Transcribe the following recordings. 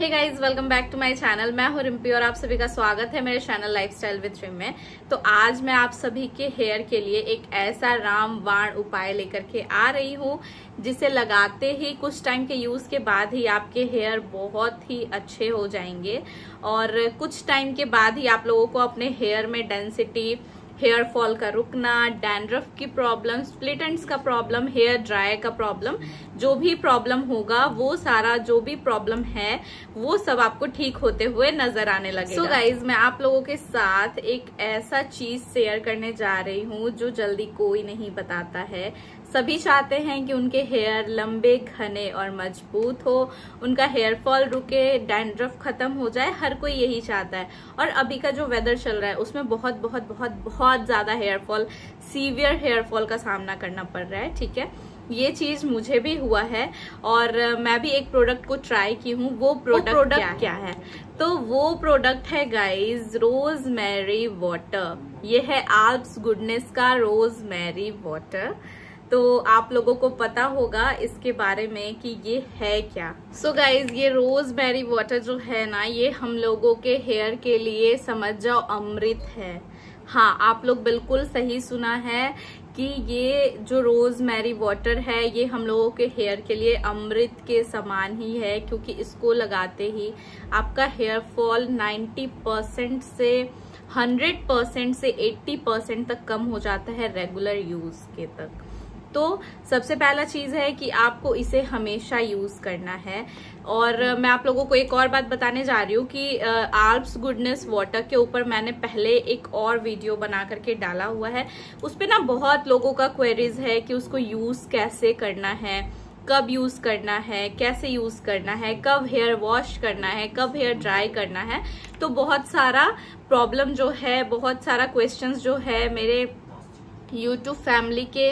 Hey guys welcome back to my channel मैं हूँ रिम्पी और आप सभी का स्वागत है मेरे चैनल लाइफस्टाइल विथ रिम में। तो आज मैं आप सभी के हेयर के लिए एक ऐसा रामबाण उपाय लेकर के आ रही हूँ, जिसे लगाते ही कुछ टाइम के यूज़ के बाद ही आपके हेयर बहुत ही अच्छे हो जाएँगे। और कुछ टाइम के बाद ही आप लोगों को अपने हेयर में डेंसिटी हेयर फॉल का रुकना, डैंड्रफ की प्रॉब्लम स्प्लिट का प्रॉब्लम, हेयर ड्राई का प्रॉब्लम, जो भी प्रॉब्लम होगा, वो सारा जो भी प्रॉब्लम है, वो सब आपको ठीक होते हुए नज़र आने लगे सो गाइज़ मैं आप लोगों के साथ एक ऐसा चीज़ शेयर करने जा रही हूँ जो जल्दी कोई नहीं बताता है। सभी चाहते हैं कि उनके हेयर लंबे घने और मज़बूत हो। उनका हेयर फॉल रुके डैंड्रफ खत्म हो जाए हर कोई यही चाहता है। और अभी का जो वेदर चल रहा है उसमें बहुत बहुत बहुत बहुत ज़्यादा hair fall severe hair fall का सामना करना पड़ रहा है ठीक है? ये चीज़ मुझे भी हुआ है और मैं भी एक प्रोडक्ट को ट्राई की हूँ। वो प्रोडक्ट प्रोडक्ट क्या, क्या है? तो वो प्रोडक्ट है गाइज़ रोज मैरी वाटर ये है आल्प्स गुडनेस का रोज मैरी वाटर तो आप लोगों को पता होगा इसके बारे में कि ये है क्या। सो so गाइज़ ये रोज बेरी वाटर जो है ना, ये हम लोगों के हेयर के लिए समझ जाओ अमृत है। हाँ आप लोग बिल्कुल सही सुना है कि ये जो रोज मैरी वाटर है, ये हम लोगों के हेयर के लिए अमृत के समान ही है, क्योंकि इसको लगाते ही आपका हेयर फॉल 90 परसेंट से 100 परसेंट से 80 परसेंट तक कम हो जाता है रेगुलर यूज़ के तक। तो सबसे पहला चीज़ है कि आपको इसे हमेशा यूज़ करना है। और मैं आप लोगों को एक और बात बताने जा रही हूँ कि आल्प्स गुडनेस वाटर के ऊपर मैंने पहले एक और वीडियो बना करके डाला हुआ है। उस पर ना बहुत लोगों का क्वेरीज है कि उसको यूज़ कैसे करना है, कब यूज़ करना है, कैसे यूज़ करना है, कब हेयर वॉश करना है, कब हेयर ड्राई करना है। तो बहुत सारा प्रॉब्लम जो है, बहुत सारा क्वेश्चंस जो है मेरे यूट्यूब फैमिली के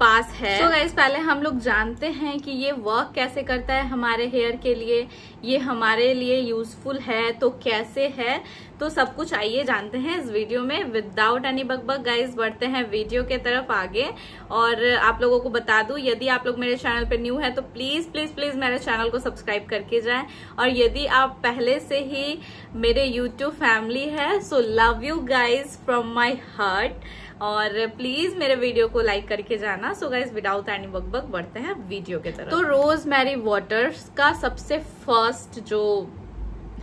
पास है। तो so गाइज़ पहले हम लोग जानते हैं कि ये वर्क कैसे करता है हमारे हेयर के लिए। ये हमारे लिए यूजफुल है तो कैसे है? तो सब कुछ आइए जानते हैं इस वीडियो में। विदाउट एनी बकबक गाइज़ बढ़ते हैं वीडियो के तरफ़ आगे। और आप लोगों को बता दूँ, यदि आप लोग मेरे चैनल पर न्यू है तो प्लीज़ प्लीज़ प्लीज़ मेरे चैनल को सब्सक्राइब करके जाए। और यदि आप पहले से ही मेरे यूट्यूब फैमिली है so love you guys from my heart और प्लीज़ मेरे वीडियो को लाइक करके जाना। सो गाइज़ विदाउट एनी बक बक बढ़ते हैं वीडियो के तरफ़। तो रोज मैरी वाटर का सबसे फ़र्स्ट जो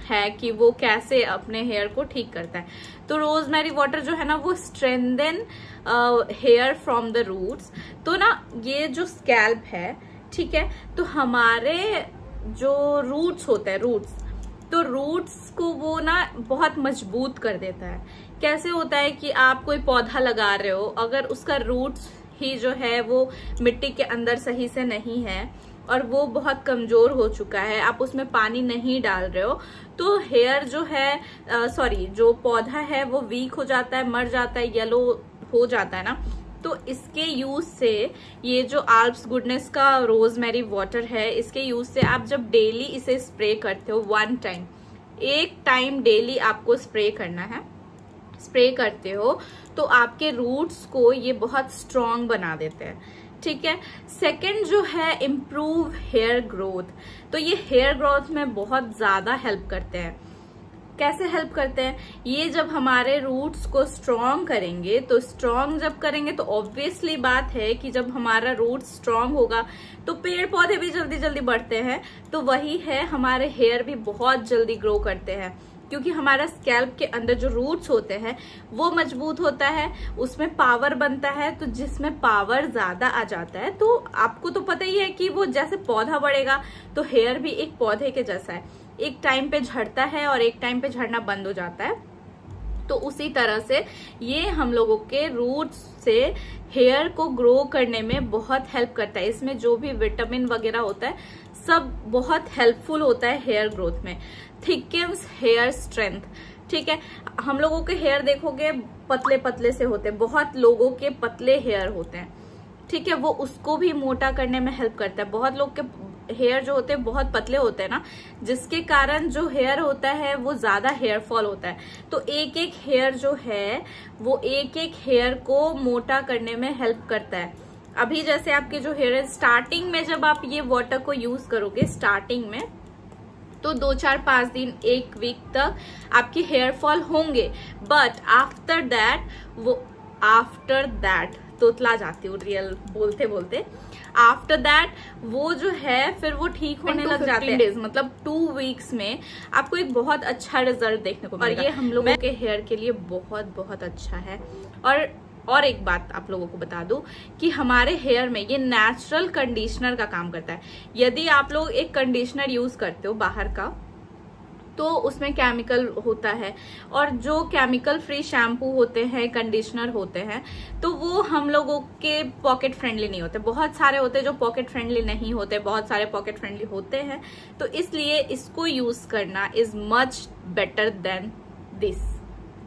है कि वो कैसे अपने हेयर को ठीक करता है। तो रोज मैरी वाटर जो है ना, वो strengthen hair from the roots तो ना, ये जो स्कैल्प है, ठीक है तो हमारे जो रूट्स होते हैं रूट्स तो रूट्स को वो ना बहुत मज़बूत कर देता है। कैसे होता है कि आप कोई पौधा लगा रहे हो, अगर उसका रूट्स ही जो है वो मिट्टी के अंदर सही से नहीं है और वो बहुत कमज़ोर हो चुका है। आप उसमें पानी नहीं डाल रहे हो। तो हेयर जो है सॉरी जो पौधा है वो वीक हो जाता है, मर जाता है येलो हो जाता है ना। तो इसके यूज़ से ये जो आल्प्स गुडनेस का रोज मेरी वाटर है, इसके यूज़ से आप जब डेली इसे स्प्रे करते हो वन टाइम एक टाइम डेली आपको स्प्रे करना है। स्प्रे करते हो तो आपके रूट्स को ये बहुत स्ट्रॉन्ग बना देते हैं। ठीक है? सेकंड जो है इम्प्रूव हेयर ग्रोथ तो ये हेयर ग्रोथ में बहुत ज़्यादा हेल्प करते हैं। कैसे हेल्प करते हैं? ये जब हमारे रूट्स को स्ट्रॉन्ग करेंगे तो स्ट्रॉन्ग जब करेंगे तो ऑब्वियसली बात है कि जब हमारा रूट स्ट्रॉन्ग होगा तो पेड़ पौधे भी जल्दी जल्दी बढ़ते हैं तो वही है, हमारे हेयर भी बहुत जल्दी ग्रो करते हैं। क्योंकि हमारा स्कैल्प के अंदर जो रूट्स होते हैं, वो मज़बूत होता है, उसमें पावर बनता है तो जिसमें पावर ज़्यादा आ जाता है तो आपको तो पता ही है कि वो जैसे पौधा बढ़ेगा तो हेयर भी एक पौधे के जैसा है। एक टाइम पे झड़ता है और एक टाइम पे झड़ना बंद हो जाता है। तो उसी तरह से ये हम लोगों के रूट्स से हेयर को ग्रो करने में बहुत हेल्प करता है। इसमें जो भी विटामिन वगैरह होता है सब बहुत हेल्पफुल होता है हेयर ग्रोथ में। थिकेंस हेयर स्ट्रेंथ ठीक है? हम लोगों के हेयर देखोगे, पतले पतले से होते हैं। बहुत लोगों के पतले हेयर होते हैं। ठीक है? वो उसको भी मोटा करने में हेल्प करता है। बहुत लोग के हेयर जो होते हैं, बहुत पतले होते हैं ना, जिसके कारण जो हेयर होता है, वो ज़्यादा हेयर फॉल होता है। तो एक एक हेयर जो है, वो एक एक हेयर को मोटा करने में हेल्प करता है। अभी जैसे आपके जो हेयर है स्टार्टिंग में जब आप ये वाटर को यूज़ करोगे स्टार्टिंग में तो दो चार पाँच दिन एक वीक तक आपके हेयर फॉल होंगे। बट आफ्टर दैट वो आफ्टर दैट तोतला जाती हूँ रियल बोलते बोलते। आफ्टर दैट वो जो है फिर वो ठीक होने लग जाते हैं। डेज़ मतलब टू वीक्स में आपको एक बहुत अच्छा रिज़ल्ट देखने को मिलेगा। और ये हम लोगों के हेयर के लिए बहुत बहुत अच्छा है। और और एक बात आप लोगों को बता दूँ कि हमारे हेयर में ये नेचुरल कंडीशनर का काम करता है। यदि आप लोग एक कंडीशनर यूज़ करते हो बाहर का तो उसमें केमिकल होता है और जो केमिकल फ्री शैम्पू होते हैं कंडीशनर होते हैं तो वो हम लोगों के पॉकेट फ्रेंडली नहीं होते। बहुत सारे होते हैं जो पॉकेट फ्रेंडली नहीं होते, बहुत सारे पॉकेट फ्रेंडली होते हैं तो इसलिए इसको यूज़ करना is much better than this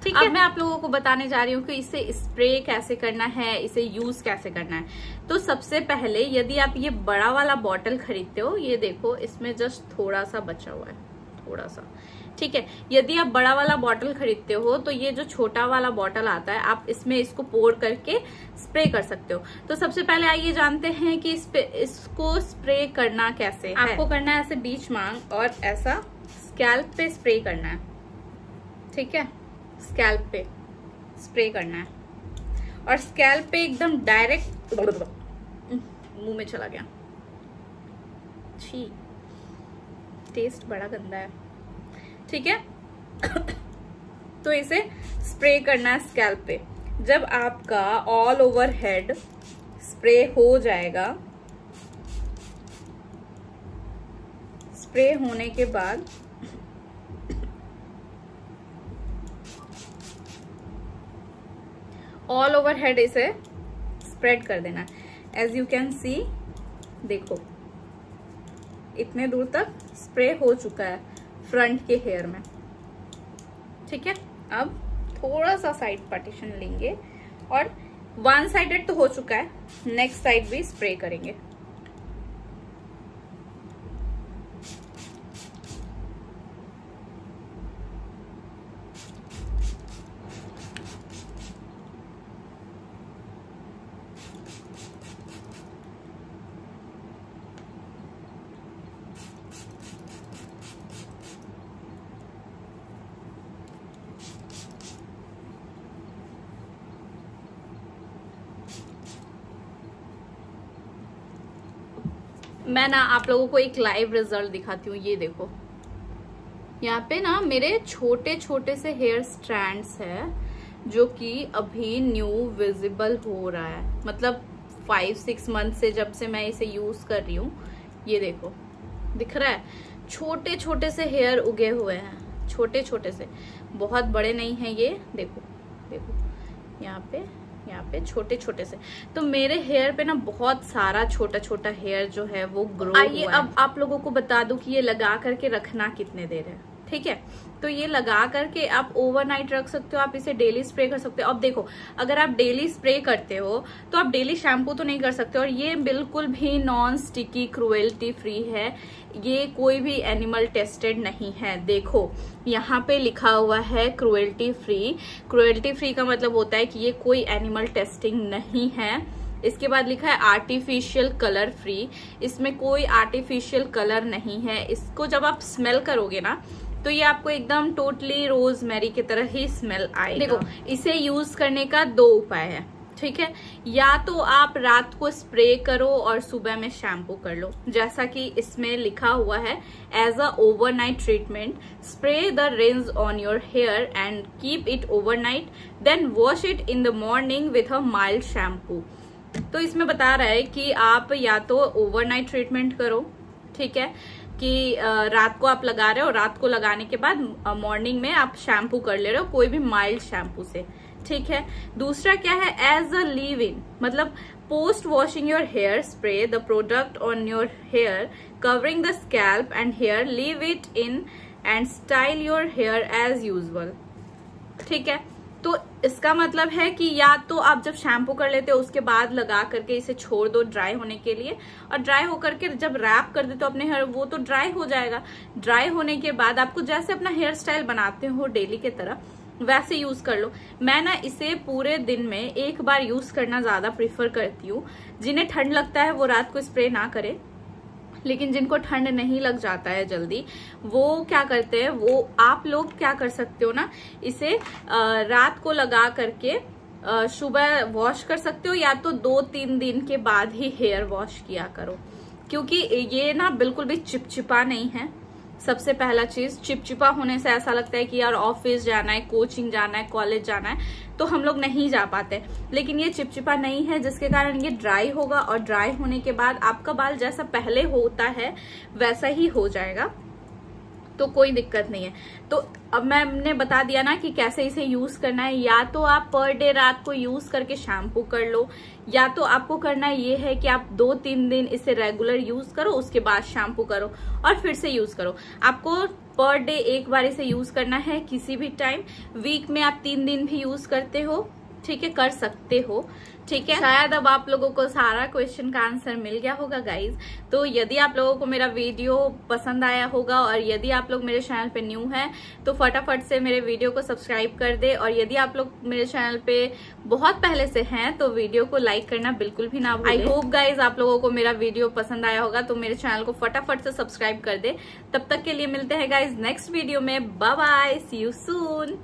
ठीक है। अब मैं आप लोगों को बताने जा रही हूँ कि इसे स्प्रे कैसे करना है इसे यूज़ कैसे करना है। तो सबसे पहले यदि आप ये बड़ा वाला बॉटल खरीदते हो ये देखो इसमें जस्ट थोड़ा सा बचा हुआ है थोड़ा सा ठीक है यदि आप बड़ा वाला बॉटल खरीदते हो तो ये जो छोटा वाला बॉटल आता है आप इसमें इसको पोर करके स्प्रे कर सकते हो। तो सबसे पहले आइए जानते हैं कि इस इसको स्प्रे करना कैसे है। आपको करना है ऐसे बीच मांग और ऐसा स्कैल्प पे स्प्रे करना है। ठीक है? स्कैल्प पे स्प्रे करना है। और स्कैल्प पे एकदम डायरेक्ट मुँह में चला गया। छी। टेस्ट बड़ा गंदा है। ठीक है? तो इसे स्प्रे करना है स्कैल्प पे। जब आपका ऑल ओवर हेड स्प्रे हो जाएगा, स्प्रे होने के बाद ऑल ओवर हेड इसे स्प्रेड कर देना एज यू कैन सी देखो, इतने दूर तक स्प्रे हो चुका है फ्रंट के हेयर में। ठीक है? अब थोड़ा सा साइड पार्टीशन लेंगे और वन साइडेड तो हो चुका है नेक्स्ट साइड भी स्प्रे करेंगे। मैं ना आप लोगों को एक लाइव रिज़ल्ट दिखाती हूँ, ये देखो। यहाँ पे ना मेरे छोटे छोटे से हेयर स्ट्रैंड्स है, जो कि अभी न्यू विजिबल हो रहा है। मतलब फाइव सिक्स मंथ से जब से मैं इसे यूज़ कर रही हूँ, ये देखो। दिख रहा है? छोटे छोटे से हेयर उगे हुए हैं। छोटे छोटे से। बहुत बड़े नहीं हैं ये। देखो देखो। यहाँ पे यहाँ पे छोटे छोटे से। तो मेरे हेयर पे ना बहुत सारा छोटा छोटा हेयर जो है वो ग्रो आइए अब आप लोगों को बता दू कि ये लगा करके रखना कितने देर है? ठीक है? तो ये लगा करके आप ओवरनाइट रख सकते हो, आप इसे डेली स्प्रे कर सकते हो। अब देखो, अगर आप डेली स्प्रे करते हो तो आप डेली शैम्पू तो नहीं कर सकते और ये बिल्कुल भी नॉन स्टिकी क्रुएल्टी फ्री है। ये कोई भी एनिमल टेस्टेड नहीं है। देखो, यहाँ पे लिखा हुआ है क्रुएल्टी फ्री क्रुएल्टी फ्री का मतलब होता है कि ये कोई एनिमल टेस्टिंग नहीं है। इसके बाद लिखा है आर्टिफिशियल कलर फ्री इसमें कोई आर्टिफिशियल कलर नहीं है। इसको जब आप स्मेल करोगे ना तो ये आपको एकदम टोटली रोज मैरी की तरह ही स्मेल आएगा। देखो इसे यूज़ करने का दो उपाय है ठीक है? या तो आप रात को स्प्रे करो और सुबह में शैम्पू कर लो। जैसा कि इसमें लिखा हुआ है as a overnight treatment spray the range on your hair and keep it overnight then wash it in the morning with a mild shampoo तो इसमें बता रहा है कि आप या तो ओवरनाइट ट्रीटमेंट करो ठीक है, कि रात को आप लगा रहे हो, रात को लगाने के बाद मॉर्निंग में आप शैम्पू कर ले रहे हो, कोई भी माइल्ड शैम्पू से, ठीक है? दूसरा क्या है एज अ लीव इन मतलब post washing your hair spray the product on your hair covering the scalp and hair leave it in and style your hair as usual ठीक है? तो इसका मतलब है कि या तो आप जब शैम्पू कर लेते हो, उसके बाद लगा करके इसे छोड़ दो ड्राई होने के लिए। और ड्राई होकर के जब रैप कर देते हो अपने हेयर वो तो ड्राई हो जाएगा। ड्राई होने के बाद आपको जैसे अपना हेयर स्टाइल बनाते हो डेली के तरह, वैसे यूज़ कर लो। मैं ना इसे पूरे दिन में एक बार यूज़ करना ज़्यादा प्रिफर करती हूँ। जिन्हें ठंड लगता है, वो रात को स्प्रे ना करे। लेकिन जिनको ठंड नहीं लग जाता है जल्दी, वो क्या करते हैं, वो आप लोग क्या कर सकते हो ना, इसे रात को लगा करके सुबह वॉश कर सकते हो या तो दो तीन दिन के बाद ही हेयर वॉश किया करो। क्योंकि ये ना बिल्कुल भी चिपचिपा नहीं है। सबसे पहला चीज़, चिपचिपा होने से ऐसा लगता है कि यार ऑफ़िस जाना है, कोचिंग जाना है, कॉलेज जाना है तो हम लोग नहीं जा पाते। लेकिन ये चिपचिपा नहीं है, जिसके कारण ये ड्राई होगा और ड्राई होने के बाद आपका बाल जैसा पहले होता है, वैसा ही हो जाएगा। तो कोई दिक्कत नहीं है। तो अब मैंने बता दिया ना कि कैसे इसे यूज़ करना है। या तो आप पर डे रात को यूज़ करके शैम्पू कर लो, या तो आपको करना ये है कि आप दो तीन दिन इसे रेगुलर यूज़ करो, उसके बाद शैम्पू करो और फिर से यूज़ करो। आपको पर डे एक बार इसे यूज़ करना है किसी भी टाइम। वीक में आप तीन दिन भी यूज़ करते हो। ठीक है कर सकते हो। ठीक है शायद अब आप लोगों को सारा क्वेश्चन का आंसर मिल गया होगा गाइज़ तो यदि आप लोगों को मेरा वीडियो पसंद आया होगा और यदि आप लोग मेरे चैनल पे न्यू हैं तो फटाफट से मेरे वीडियो को सब्सक्राइब कर दे और यदि आप लोग मेरे चैनल पे बहुत पहले से हैं तो वीडियो को लाइक करना बिल्कुल भी ना भूलें। आई होप गाइज़ आप लोगों को मेरा वीडियो पसंद आया होगा तो मेरे चैनल को फटाफट से सब्सक्राइब कर दे। तब तक के लिए मिलते हैं गाइज़ नेक्स्ट वीडियो में। Bye see you soon